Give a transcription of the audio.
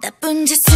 나쁜 짓을